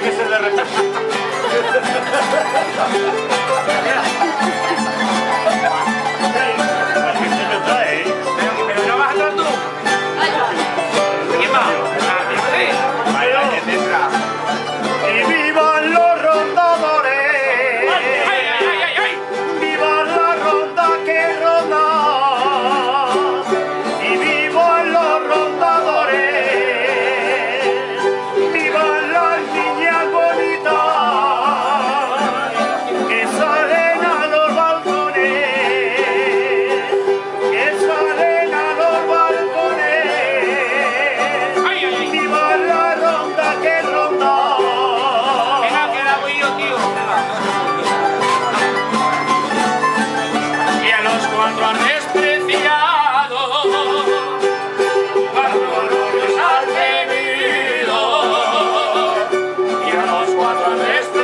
que se le repita. cuando han despreciado cuando los has tenido y a los cuatro han despreciado.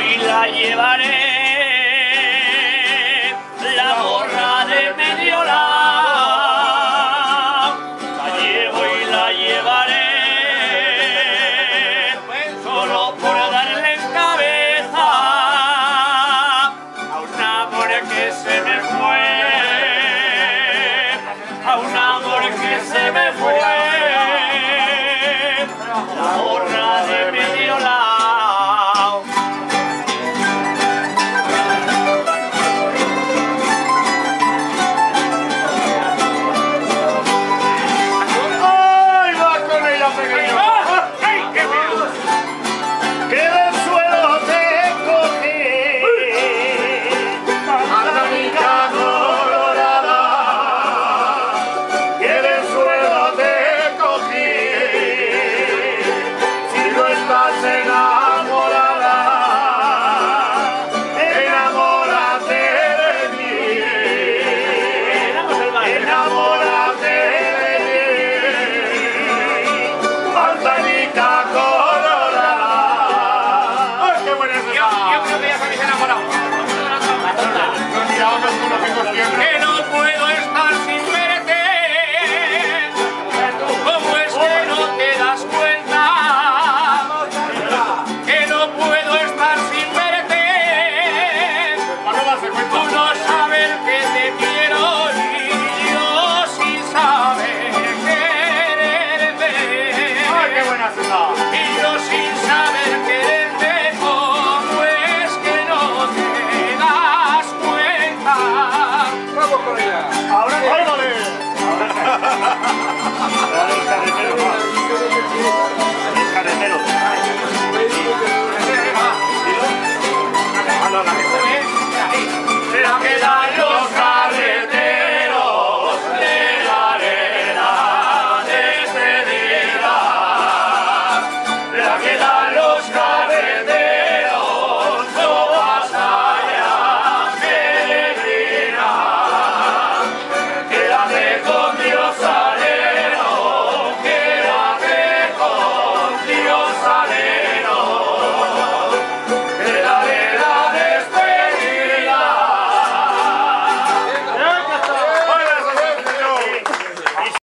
Llevaré, la gorra de medio lado, la llevo y la llevaré, solo por darle en cabeza a un amor que se me fue, a un amor que se me fue. La